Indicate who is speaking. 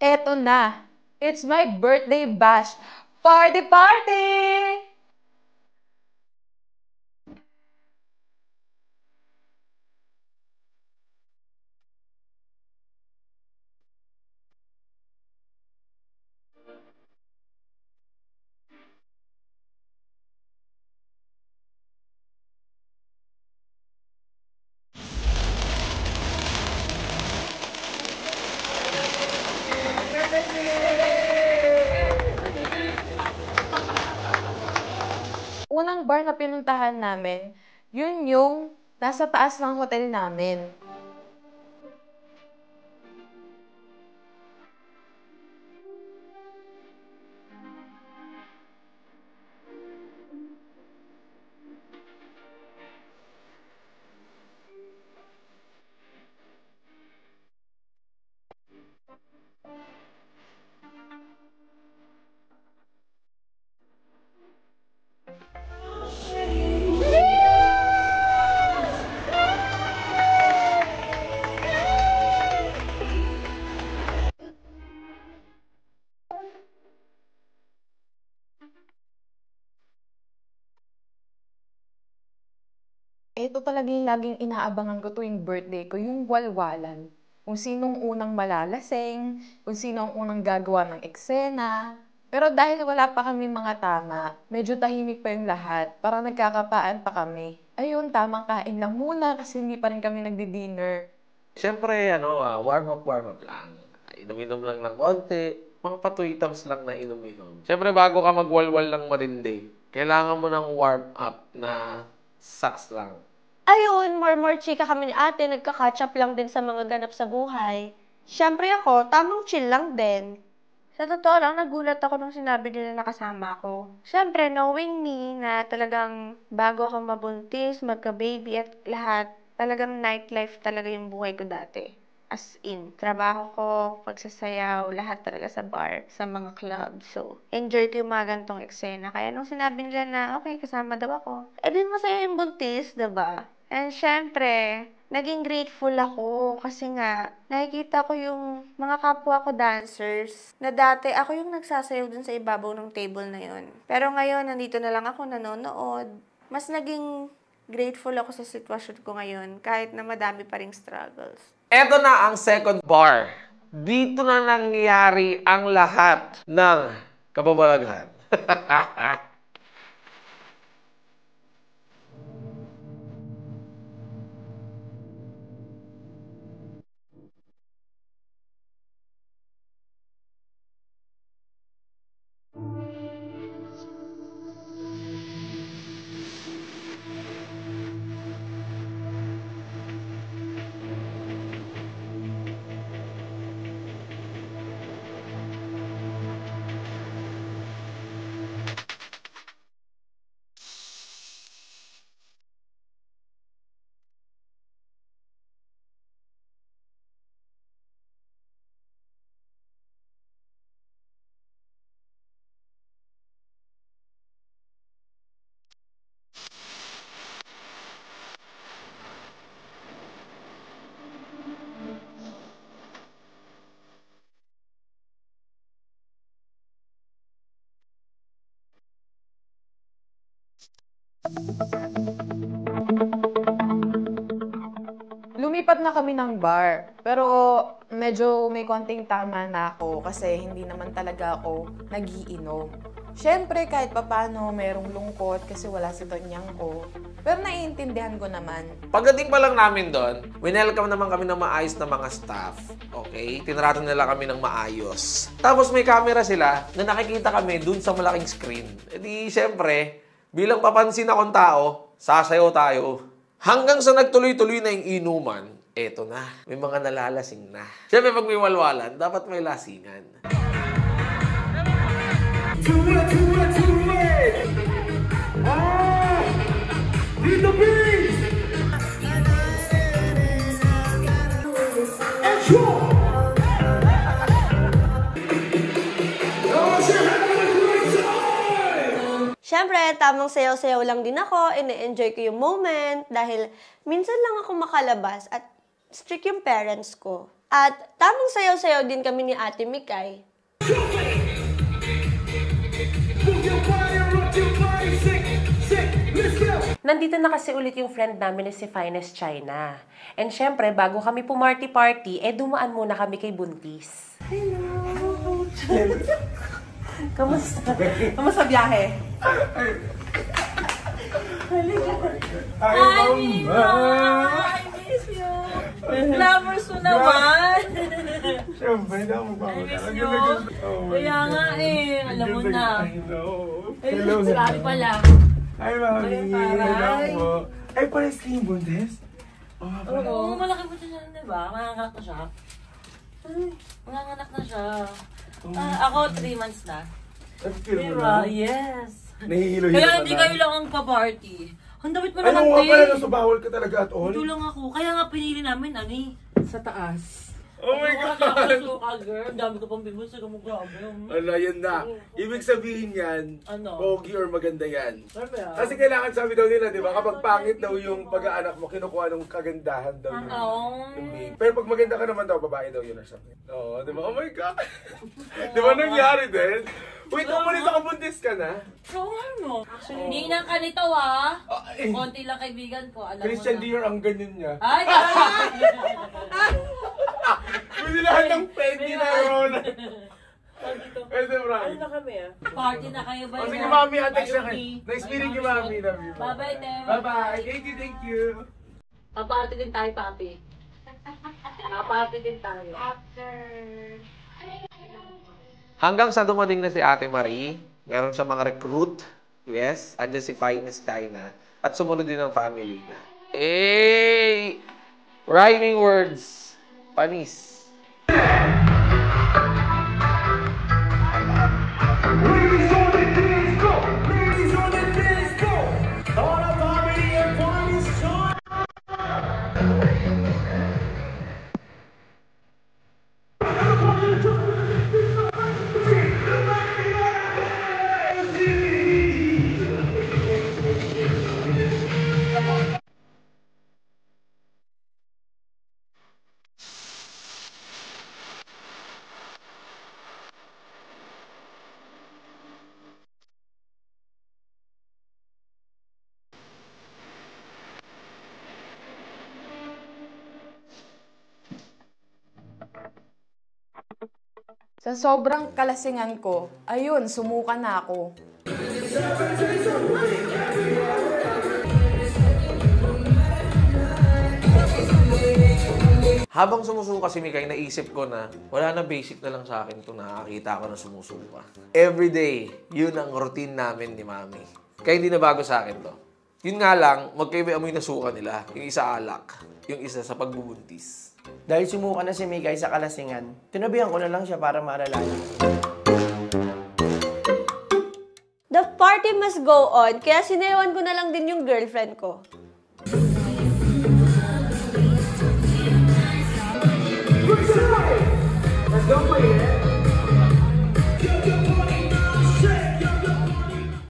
Speaker 1: Eto na. It's my birthday bash. Party, party! Unang bar na pinuntahan namin, yun yung nasa taas ng hotel namin. Ito talaga yung laging inaabangan ko tuwing birthday ko, yung walwalan. Kung sinong unang malalasing, kung sino ang unang gagawa ng eksena. Pero dahil wala pa kami mga tama, medyo tahimik pa yung lahat. Parang nagkakapaan pa kami. Ayun, tamang kain lang muna kasi hindi pa rin kami nagdi-dinner.
Speaker 2: Siyempre, ano, ah, warm up, warm up lang. Inom-inom lang ng konti. Mga patuitams lang na inom-inom. Siyempre, bago ka magwalwal ng matindi, kailangan mo ng warm up na saks lang.
Speaker 3: Ayun, more-more chika kami ni ate, nagka-catch up lang din sa mga ganap sa buhay. Siyempre ako, tamang chill lang din. Sa totoo lang, nagulat ako nung sinabi nila na kasama ko. Siyempre, knowing me na talagang bago ako mabuntis, magka-baby at lahat, talagang nightlife talaga yung buhay ko dati. As in, trabaho ko, pagsasayaw, lahat talaga sa bar, sa mga club. So, enjoy ko yung mga ganitong eksena. Kaya nung sinabi nila na, okay, kasama daw ako, eh din masaya yung buntis, ba? And syempre, naging grateful ako kasi nga, nakikita ko yung mga kapwa ko dancers na dati ako yung nagsasayaw dun sa ibabaw ng table na yun. Pero ngayon, nandito na lang ako nanonood. Mas naging grateful ako sa sitwasyon ko ngayon kahit na madami pa ring struggles.
Speaker 2: Eto na ang second bar. Dito na nangyayari ang lahat ng kababalaghan.
Speaker 1: Lumipat na kami ng bar. Pero medyo may konting tama na ako kasi hindi naman talaga ako nagiinom. Siyempre, kahit papano, merong lungkot kasi wala si Tonyang ko. Pero naiintindihan ko naman.
Speaker 2: Pagdating pa lang namin doon, winelcome naman kami ng maayos na mga staff. Okay? Tinrato nila kami ng maayos. Tapos may camera sila na nakikita kami dun sa malaking screen. E di, syempre, bilang papansin akong tao, sasayaw tayo. Hanggang sa nagtuloy-tuloy na yung inuman, eto na, may mga nalalasing na. Siyempre, pag may walwalan, dapat may lasingan.
Speaker 4: Too late,
Speaker 3: Siyempre, tamang sayaw-sayaw lang din ako, ine-enjoy ko yung moment dahil minsan lang ako makalabas at strict yung parents ko. At tamang sayaw-sayaw din kami ni Ate Mikay.
Speaker 5: Nandito na kasi ulit yung friend namin na si Finest China. And syempre, bago kami pumarty-party, eh dumaan muna kami kay Buntis. Hello! Kamusta? Kamusta biyahe?
Speaker 4: Hi, Mama!
Speaker 6: I miss you. Lovers mo naman.
Speaker 4: Siyempre na, magpapagod.
Speaker 6: I miss you.
Speaker 4: Oh
Speaker 6: Kaya nga eh, alam mo na.
Speaker 4: I Hello, hello.
Speaker 6: pala.
Speaker 4: Hi, Mami. Hello po. Ay, pares kayong bundes? Oh, pala.
Speaker 6: Oo, malaki po siya, di ba? Manganganak na siya. Ay, manganganak na siya. Ah, ako, 3 months na.
Speaker 4: At mo
Speaker 6: Diba?
Speaker 4: na?
Speaker 6: Yes.
Speaker 4: Nahihilo-hilo
Speaker 6: Kaya
Speaker 4: ka
Speaker 6: hindi
Speaker 4: na.
Speaker 6: kayo lang ang pa-party. Ang damit mo
Speaker 4: Ay,
Speaker 6: naman,
Speaker 4: nga pala, nasa bawal ka talaga at all.
Speaker 6: Ito lang ako. Kaya nga pinili namin, ani, sa taas.
Speaker 4: Oh my God!
Speaker 6: ako suka, girl. Ang dami ko pang bibos sa kamukha.
Speaker 4: Ala, yan na. Ibig sabihin yan,
Speaker 6: Ano?
Speaker 4: pogi or maganda yan.
Speaker 6: Sabi ah.
Speaker 4: Kasi kailangan sabi daw nila, di ba? Kapag pangit daw yung pag-aanak mo, kinukuha ng kagandahan daw yun.
Speaker 6: Oo.
Speaker 4: Yung babe. Pero pag maganda ka naman daw, babae daw yun or something. Oo, di ba? Oh my God! di ba nangyari din? Wait, ako pala sa kabuntis ka na?
Speaker 6: Oo, ano? Hindi na kanito ah.
Speaker 4: Ah,
Speaker 6: Konti lang kaibigan ko, alam
Speaker 4: Christian
Speaker 6: mo.
Speaker 4: Dior ang ganyan niya.
Speaker 6: Ay,
Speaker 4: Pwede lahat ng pwede na yun.
Speaker 6: dito.
Speaker 4: Pwede, bro.
Speaker 5: Ano na kami ah?
Speaker 6: Party na kayo ba?
Speaker 4: Oh, sige, mami, atek sa akin. Nice meeting you, mami. Love you.
Speaker 6: Bye-bye, Tem.
Speaker 4: Bye-bye. Thank you, thank you.
Speaker 6: Paparty din tayo, papi. Paparty din tayo.
Speaker 2: Hanggang sa dumating na si Ate Marie, meron siya mga recruit. Yes, andyan si Finest China. At sumunod din ang family na. Eh, rhyming words. Panis.
Speaker 1: Sa sobrang kalasingan ko, ayun, sumuka na ako.
Speaker 2: Habang sumusuka si Mikay, naisip ko na wala na basic na lang sa akin to nakakita ko na sumusuka. Every day, yun ang routine namin ni Mami. Kaya hindi na bago sa akin to. Yun nga lang, magkaiba amoy na suka nila. Yung isa alak, yung isa sa pagbubuntis.
Speaker 7: Dahil sumuka na si Mikay sa kalasingan, tinabihan ko na lang siya para maaralala.
Speaker 3: The party must go on, kaya sinayawan ko na lang din yung girlfriend ko. Let's go,